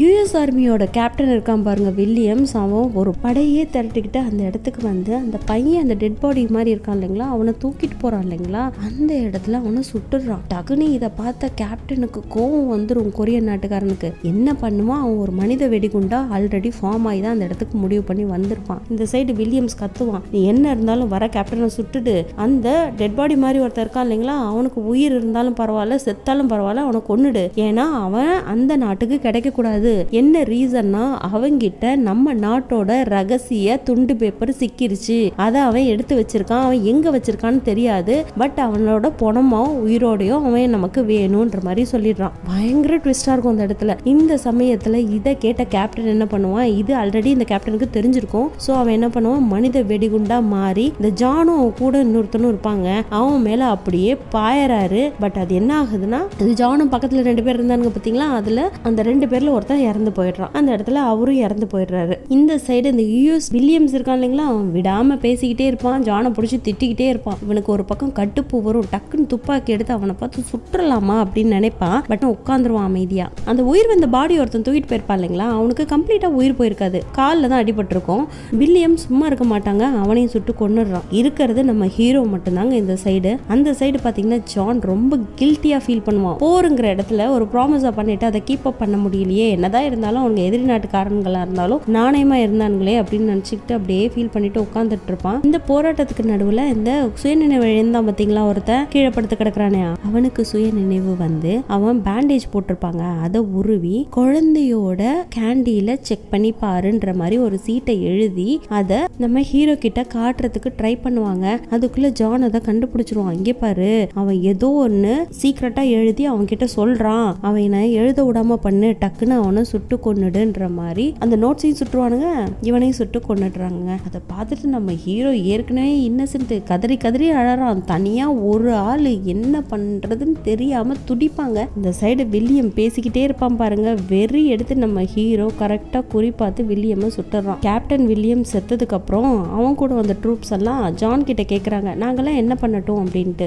யூஎஸ் ஆர்மியோட கேப்டன் இருக்கான் பாருங்க வில்லியம்ஸ். அவன் ஒரு படையே திரட்டிக்கிட்டு அந்த இடத்துக்கு வந்து அந்த பையன் அந்த டெட் பாடி மாதிரி இருக்கான் இல்லைங்களா? அவனை தூக்கிட்டு போகிறான் இல்லைங்களா? அந்த இடத்துல அவனை சுட்டுடுறான் டக்குனு இதை பார்த்த கேப்டனுக்கு கோவம் வந்துடும் கொரியன் நாட்டுக்காரனுக்கு. என்ன பண்ணுவான்? அவன் ஒரு மனித வெடிகுண்டா ஆல்ரெடி ஃபார்ம் ஆகி தான் அந்த இடத்துக்கு முடிவு பண்ணி வந்திருப்பான். இந்த சைடு வில்லியம்ஸ் கத்துவான். நீ என்ன இருந்தாலும் வர கேப்டனை சுட்டுடு அந்த டெட் பாடி மாதிரி ஒருத்தர் இருக்கான் இல்லைங்களா? அவனுக்கு உயிர் இருந்தாலும் பரவாயில்ல செத்தாலும் பரவாயில்ல அவனை கொன்னுடு. ஏன்னா அவன் அந்த நாட்டுக்கு கிடைக்க கூடாது என்ன ரீசன்னா அவங்கிட்ட நம்ம நாட்டோட ரகசிய துண்டு பேப்பர் சிக்கிருச்சு. அதை அவன் எடுத்து வச்சிருக்கான். அவன் எங்க வச்சிருக்கான்னு தெரியாது. பட் அவனோட பணமோ உயிரோடையோ அவன் நமக்கு வேணும்ன்ற மாதிரி சொல்லிடுறான். பயங்கர ட்விஸ்டா இருக்கும் அந்த இடத்துல. இந்த சமயத்துல இதை கேட்ட கேப்டன் என்ன பண்ணுவான்? இது ஆல்ரெடி இந்த கேப்டனுக்கு தெரிஞ்சிருக்கும். ஸோ அவன் என்ன பண்ணுவான்? மனித வெடிகுண்டா மாறி இந்த ஜானும் அவன் கூட இன்னொருத்தனும் இருப்பாங்க. அவன் மேல அப்படியே பாயறாரு. பட் அது என்ன ஆகுதுன்னா இது ஜானும் பக்கத்துல ரெண்டு பேர் இருந்தானுங்க பாத்தீங்களா? அதுல அந்த ரெண்டு பேர்ல ஒருத்தன் இறந்து போயிடுறான். அந்த இடத்துல அவரும் இறந்து போயிடுறாரு. இந்த சைடு இந்த யூஎஸ் வில்லியம்ஸ் இருக்கான் இல்லைங்களா? அவன் விடாம பேசிக்கிட்டே இருப்பான். ஜானை பிடிச்சி திட்டிக்கிட்டே இருப்பான். இவனுக்கு ஒரு பக்கம் கட்டுப்பு வரும். டக்குன்னு துப்பாக்கி எடுத்து அவனை பார்த்து சுற்றலாமா அப்படின்னு நினைப்பான். பட் உட்காந்துருவான் அமைதியா. அந்த உயிர் வந்த பாடி ஒருத்தன் தூக்கிட்டு போயிருப்பான் இல்லைங்களா? அவனுக்கு கம்ப்ளீட்டா உயிர் போயிருக்காது. காலில் தான் அடிபட்டிருக்கும். வில்லியம் சும்மா இருக்க இருக்க மாட்டாங்க அவனையும் சுட்டு கொன்னுடுறான். இருக்கிறது நம்ம ஹீரோ மட்டும்தாங்க இந்த சைடு அந்த சைடு பார்த்தீங்கன்னா ஜான் ரொம்ப கில்ட்டியாக ஃபீல் பண்ணுவான். போருங்கிற இடத்துல ஒரு ப்ராமிஸாக பண்ணிட்டு அதை கீப் அப் பண்ண முடியலையே. என்னதான் இருந்தாலும் அவங்க எதிரி நாட்டுக்காரங்களா இருந்தாலும் நாணயமாக இருந்தானுங்களே அப்படின்னு நினச்சிக்கிட்டு அப்படியே ஃபீல் பண்ணிட்டு உட்காந்துட்டு இருப்பான். இந்த போராட்டத்துக்கு நடுவில் இந்த சுயநினைவு இழந்தான் பார்த்தீங்களா ஒருத்தன்? கீழே படுத்து கிடக்குறானே. அவனுக்கு சுயநினைவு வந்து அவன் பேண்டேஜ் போட்டிருப்பாங்க. அதை உருவி குழந்தையோட கேண்டியில செக் பண்ணி பாருன்ற மாதிரி ஒரு சீட்டை எழுதி அதை நம்ம ஹீரோ கிட்ட காட்டுறதுக்கு ட்ரை பண்ணுவாங்க. அதுக்குள்ள ஜான் அதை கண்டுபிடிச்சிருவான். இங்கே பாரு அவன் ஏதோ ஒன்று சீக்ரெட்டா எழுதி அவன் கிட்ட சொல்றான். அவனை எழுத விடாம பண்ணு டக்குன்னு அவனை சுட்டு கொன்னுடுன்ற மாதிரி அந்த நோட்ஸையும் சுட்டுருவானுங்க. இவனையும் சுட்டு கொண்டுடுறாங்க அதை பார்த்துட்டு நம்ம ஹீரோ ஏற்கனவே இன்னசென்ட் கதறி கதறி அழறான். தனியா ஒரு ஆள் என்ன பண்றதுன்னு தெரியாம துடிப்பாங்க. இந்த சைடு வில்லியம் பேசிக்கிட்டே இருப்பான் பாருங்க. வெறி எடுத்து நம்ம ஹீரோ கரெக்டா குறி பார்த்து வில்லியமை சுட்டுறான். கேப்டன் வில்லியம் செத்ததுக்கு அப்புறம் அவன் கூட வந்த ட்ரூப்ஸ் எல்லாம் ஜான் கிட்ட கேட்குறாங்க நாங்களாம் என்ன பண்ணட்டும்? அப்படின்ட்டு.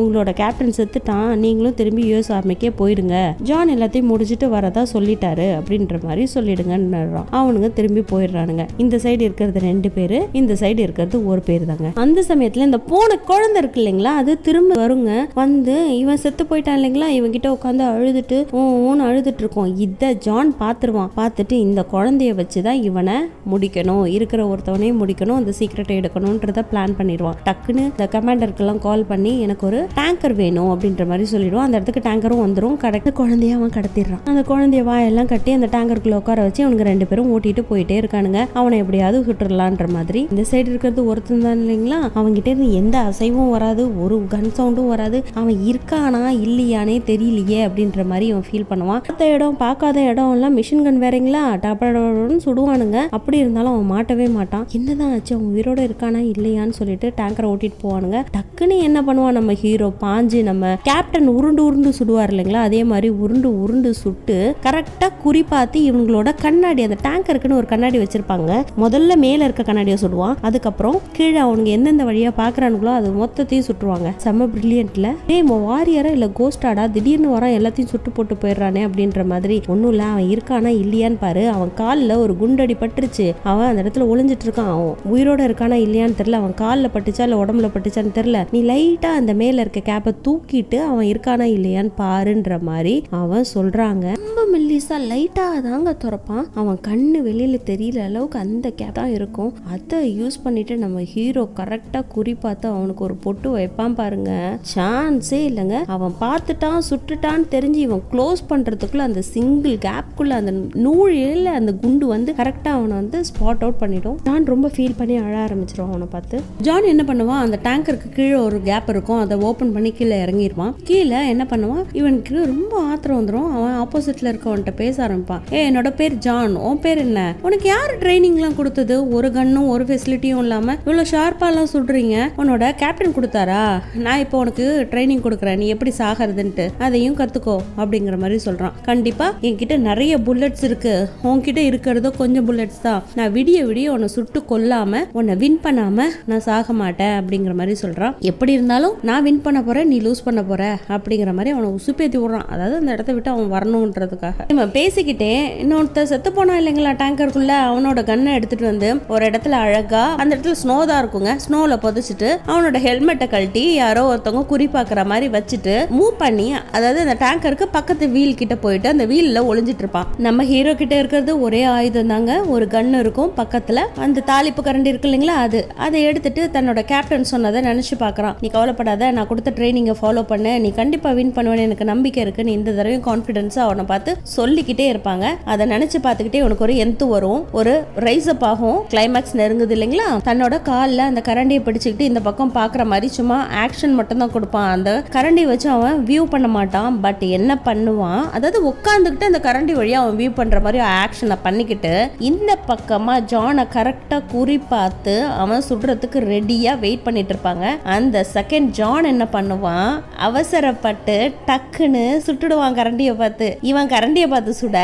உங்களோட கேப்டன் செத்துட்டான். நீங்களும் திரும்பி யூஎஸ் ஆர்மிக்கே போயிடுங்க ஜான் எல்லாத்தையும் முடிச்சுட்டு வரதா சொல்லிட்டாரு. அப்படின்ற மாதிரி சொல்லிடுங்கன்னு அவனுங்க திரும்பி போயிடுறானுங்க. இந்த சைடு இருக்கிறது ரெண்டு பேர் இந்த சைடு இருக்கிறது ஒரு பேர் தாங்க அந்த சமயத்தில் இந்த போன குழந்தை இருக்கு இல்லைங்களா அது திரும்ப வருங்க. வந்து இவன் செத்து போயிட்டான் இல்லைங்களா இவன் கிட்ட உட்காந்து அழுதுட்டு ஊன்னு அழுதுட்டு இருக்கோம். இதை ஜான் பார்த்துருவான் பார்த்துட்டு இந்த குழந்தைய வச்சு தான் இவனை முடிக்கணும். இருக்கிற ஒருத்தவனையும் முடிக்கணும் அந்த சீக்கிரட்டை எடுக்கணும்ன்றத பிளான் பண்ணிடுவான். டக்குன்னு இந்த கமாண்டருக்கெல்லாம் கால் பண்ணி எனக்கு ஒரு டேங்கர் வேணும் அப்படின்ற மாதிரி சொல்லிடுவான். அந்த இடத்துக்கு டேங்கரும் வந்துடும் கரெக்ட் குழந்தைய அவன் கடத்திடுறான். அந்த குழந்தைய வாயெல்லாம் கட்டி அந்த டேங்கருக்குள்ள உட்கார வச்சு அவனுக்கு ரெண்டு பேரும் ஓட்டிட்டு போயிட்டே இருக்கானுங்க. அவனை எப்படியாவது சுட்டுறலான்ற மாதிரி. இந்த சைடு இருக்கிறது ஒருத்தன் தான் இல்லைங்களா? அவன்கிட்ட இருந்து எந்த அசைவும் வராது ஒரு கன் சவுண்டும் வராது. அவன் இருக்கானா இல்லையானே தெரியலையே அப்படின்ற மாதிரி அவன் ஃபீல் பண்ணுவான். பார்த்த இடம் பார்க்காத இடம் எல்லாம் மிஷின் கன் வேறீங்களா? டப்படன்னு சுடுவானுங்க. அப்படி இருந்தாலும் அவன் மாட்டவே மாட்டான். என்னதான் ஆச்சு? அவன் உயிரோட இருக்கானா? இல்லையான்னு சொல்லிட்டு டேங்கரை ஓட்டிட்டு போவானுங்க. டக்குன்னு என்ன பண்ணுவான் நம்ம ஹீரோ பாஞ்சு நம்ம கேப்டன் உருண்டு உருண்டு சுடுவார் இல்லைங்களா? அதே மாதிரி உருண்டு உருண்டு சுட்டு கரெக்டாக குறி பார்த்து இவங்களோட கண்ணாடி அந்த டேங்கருக்குன்னு ஒரு கண்ணாடி வச்சிருப்பாங்க. முதல்ல மேல இருக்க கண்ணாடியை சுடுவான். அதுக்கப்புறம் கீழே அவனுங்க எந்தெந்த வழியா பாக்குறானுங்களோ அது மொத்தத்தையும் சுட்டுருவாங்க. செம்ம பிரில்லியன்ட்ல டேய் வாரியரா இல்ல கோஸ்டாடா திடீர்னு வரான் எல்லாத்தையும் சுட்டு போட்டு போயிடுறானே அப்படின்ற மாதிரி. ஒன்றும் இல்லை அவன் இருக்கானா? இல்லையான்னு பாரு. அவன் காலில் ஒரு குண்டடி பட்டுருச்சு. அவன் அந்த இடத்துல ஒளிஞ்சிட்டு இருக்கான். ஆகும் உயிரோட இருக்கானா இல்லையான்னு தெரியல. அவன் காலில் பட்டுச்சா இல்லை உடம்புல பட்டுச்சான்னு தெரியல. நீ லைட்டாக அந்த மேலே இருக்க கேப்பை தூக்கிட்டு அவன் இருக்கானா இல்லையான்னு பாருன்ற மாதிரி அவன் சொல்கிறாங்க ரொம்ப மெல்லிசா லைட்டாக தாங்க திறப்பான். அவன் கண்ணு வெளியில் தெரியல அளவுக்கு அந்த கேப் தான் இருக்கும். அதை யூஸ் பண்ணிட்டு நம்ம ஹீரோ கரெக்டாக குறி பார்த்து அவனுக்கு ஒரு பொட்டு வைப்பான் பாருங்க. சான்ஸே இல்லைங்க. அவன் பார்த்துட்டான் சுட்டுட்டான்னு தெரிஞ்சு இவன் க்ளோஸ் பண்ணுறதுக்குள்ளே அந்த சிங்கிள் கேப்குள்ள அந்த நூழில அந்த குண்டு வந்து கரெக்டாக அவனை வந்து ஸ்பாட் அவுட் பண்ணிடும். நான் ரொம்ப ரொம்ப ஃபீல் பண்ணி அழ ஆரம்பிச்சிருவான் அவனை பார்த்து. ஜான் என்ன பண்ணுவான்? அந்த டேங்கருக்கு கீழே ஒரு கேப் இருக்கும். அதை ஓப்பன் பண்ணி கீழே இறங்கிடுவான் கீழே என்ன பண்ணுவான்? இவனுக்கு ரொம்ப ஆத்திரம் வந்துடும் அவன் ஆப்போசிட்ல இருக்கவன்ட்ட பேச ஆரம்பிப்பான். ஏ என்னோட பேர் ஜான் உன் பேர் என்ன? உனக்கு யார் ட்ரைனிங்லாம் கொடுத்தது? ஒரு கன்னும் ஒரு ஃபெசிலிட்டியும் இல்லாம இவ்வளோ ஷார்ப்பாலாம் சொல்றீங்க. உன்னோட கேப்டன் கொடுத்தாரா? நான் இப்போ உனக்கு ட்ரைனிங் கொடுக்குறேன். நீ எப்படி சாகிறதுன்ட்டு. அதையும் கத்துக்கோ அப்படிங்கிற மாதிரி சொல்றான். கண்டிப்பா என்கிட்ட நிறைய புல்லட்ஸ் இருக்கு. உன்கிட்ட இருக்கிறதோ கொஞ்சம் புல்லட்ஸ் தான். நான் விடிய விடிய உன்னை சுட்டு கொல்லாம உன்னை வின் பண்ணாம நான் சாக மாட்டேன் அப்படிங்கிற மாதிரி சொல்றான். எப்படி இருந்தாலும் நான் வின் பண்ண போறேன் நீ லூஸ் பண்ண போற அப்படிங்கிற மாதிரி அவனை உசுப்பேத்தி விடுறான். அதாவது அந்த இடத்த விட்டு அவன் வரணுன்றதுக்காக. நம்ம பேசிக்கிட்டே இன்னொருத்த செத்து போனா இல்லைங்களா டேங்கருக்குள்ள அவனோட கன்னை எடுத்துட்டு வந்து ஒரு இடத்துல அழகா அந்த இடத்துல ஸ்னோ தான் இருக்குங்க. ஸ்னோல புதைச்சிட்டு அவனோட ஹெல்மெட்டை கழட்டி யாரோ ஒருத்தவங்க குறி பாக்குற மாதிரி வச்சுட்டு மூவ் பண்ணி அதாவது அந்த டேங்கருக்கு பக்கத்து வீல் கிட்ட போயிட்டு அந்த வீல்ல ஒளிஞ்சிட்டு இருப்பான். நம்ம ஹீரோ கிட்ட இருக்கிறது ஒரே ஆயுதம் தாங்க. ஒரு கன் இருக்கும் பக்கத்துல. அந்த தாளிப்பு கரண்டி இருக்கு இல்லைங்களா? அது அதை எடுத்துட்டு தன்னோட கேப்டன் சொன்னதை நினைச்சு பார்க்குறான். நீ கவலைப்படாத நான் கொடுத்த ட்ரைனிங்கை ஃபாலோ பண்ணு. நீ கண்டிப்பாக வின் பண்ணுவேன்னு எனக்கு நம்பிக்கை இருக்கு. நீ இந்த தடவையும் கான்ஃபிடென்ஸாக அவனை பார்த்து சொல்லிக்கிட்டே இருப்பாங்க. அதை நினைச்சு பார்த்துக்கிட்டே உனக்கு ஒரு எந்த வரும். ஒரு ரைஸ் அப் ஆகும். கிளைமேக்ஸ் நெருங்குது இல்லைங்களா? தன்னோட காலில் அந்த கரண்டியை பிடிச்சிக்கிட்டு இந்த பக்கம் பார்க்குற மாதிரி சும்மா ஆக்ஷன் மட்டும் தான் கொடுப்பான். அந்த கரண்டி வச்சு அவன் வியூ பண்ண மாட்டான். பட் என்ன பண்ணுவான்? அதாவது உட்காந்துக்கிட்டு அந்த கரண்டி வழியாக அவன் வியூ பண்ணுற மாதிரி ஆக்ஷனை பண்ணிக்கிட்டு இந்த பக்கமாக ஜானை கரெக்டாக குறி பார்த்து அவன் சுடுறதுக்கு ரெடியாக வெயிட் பண்ணிட்டு இருப்பாங்க அந்த செகண்ட் ஜான் என்ன பண்ணுவான்? அவசரப்பட்டு டக்குன்னு சுட்டுடுவான் கரண்டியை பார்த்து. இவன் கரண்டியை பார்த்து சுட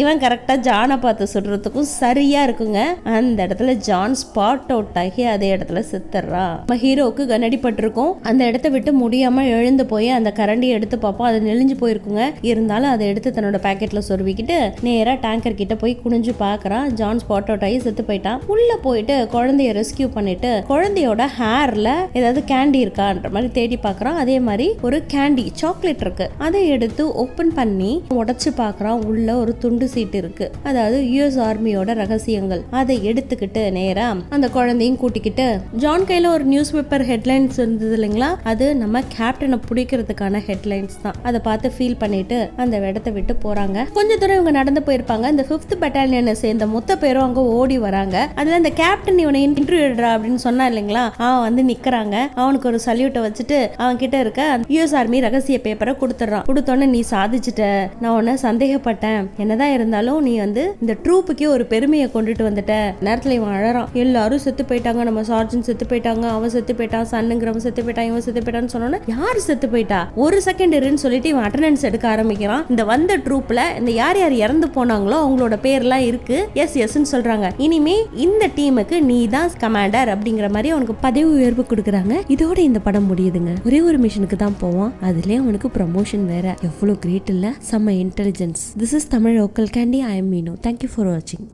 இவன் கரெக்டாக ஜானை பார்த்து சுடுறதுக்கும் சரியாக இருக்குங்க. அந்த இடத்துல ஜான் ஸ்பாட் அவுட் ஆகி அதே இடத்துல செத்துறான் நம்ம ஹீரோவுக்கு கண்ணடிப்பட்டிருக்கும். அந்த இடத்த விட்டு முடியாமல் எழுந்து போய் அந்த கரண்டியை எடுத்து பார்ப்போம். அது நெளிஞ்சு போயிருக்குங்க. இருந்தாலும் அதை எடுத்து தன்னோட பேக்கெட்டில் சொருவிக்கிட்டு நேராக டேங்கர் கிட்ட போய் குனிஞ்சு பார்க்குறான் ஜான் ஸ்பாட் அவுட் ஆகி செத்து போயிட்டான். உள்ள போயிட்டு குழந்தைய ரெஸ்கியூ பண்ணிட்டு குழந்தையோட ஹேர்ல ஏதாவது கேண்டி இருக்கான்ற மாதிரி தேடி பார்க்கறான். அதே மாதிரி ஒரு கேண்டி சாக்லேட் இருக்கு. அதை எடுத்து ஓப்பன் பண்ணி உடச்சு பார்க்குறான். உள்ள ஒரு துண்டு சீட்டு இருக்கு. அதாவது யுஎஸ் ஆர்மியோட ரகசியங்கள். அதை எடுத்துக்கிட்டு நேரா அந்த குழந்தையும் கூட்டிக்கிட்டு ஜான் கையில ஒரு நியூஸ் பேப்பர் ஹெட்லைன்ஸ் இருந்தது இல்லைங்களா? அது நம்ம கேப்டனை பிடிக்கிறதுக்கான ஹெட்லைன்ஸ் தான். அதை பார்த்து ஃபீல் பண்ணிட்டு அந்த இடத்த விட்டு போறாங்க. கொஞ்ச தூரம் இவங்க நடந்து போயிருப்பாங்க. இந்த ஃபிஃப்த் பெட்டாலியனை சேர்ந்த மொத்த பேரும் அங்க ஓடி வராங்க. அதுல இந்த கேப்டன் இவனை இன்டர்வியூ எடுறா அப்படின்னு சொன்னா இல்லைங்களா? அவன் வந்து நிக்கிறாங்க. அவனுக்கு ஒரு சல்யூட்டை வச்சுட்டு அவன் கிட்ட இருக்க யூஎஸ் ஆர்மி ரகசிய பேப்பரை கொடுத்துட்றான். கொடுத்தோன்னே நீ சாதிச்சிட்ட. நான் உன்னை சந்தேகப்பட்டேன். என்னதான் இருந்தாலும் நீ வந்து இந்த ட்ரூப்புக்கே ஒரு பெருமையை கொண்டுட்டு வந்துட்ட. நேரத்தில் இவன் அழறான். எல்லாரும் செத்து போயிட்டாங்க. நம்ம சார்ஜன் செத்து போயிட்டாங்க. அவன் செத்து போயிட்டான். சன்னுங்கிறவன் செத்து போயிட்டான். இவன் செத்து போயிட்டான்னு சொன்னோன்னே யார் செத்து போயிட்டா? ஒரு செகண்ட் இருன்னு சொல்லிட்டு இவன் அட்டண்டன்ஸ் எடுக்க ஆரம்பிக்கிறான். இந்த வந்த ட்ரூப்ல இந்த யார் யார் இறந்து போனாங்களோ அவங்களோட பேர்லாம் இருக்கு. எஸ் எஸ்ன்னு சொல்றாங்க. இனிமே இந்த டீமுக்கு நீ தான் கமாண்டர் அப்படிங்கிற மாதிரி அவனுக்கு பதவி உயர்வு கொடுக்குறாங்க. இதோட இந்த படம் முடியுதுங்க. ஒரே ஒரு மிஷனுக்கு தான் போவான். அதுலயே அவனுக்கு ப்ரமோஷன் வேற. எவ்வளவு கிரேட் இல்ல. செம்ம intelligence this is Tamil local candy I am Meeno thank you for வாட்சிங்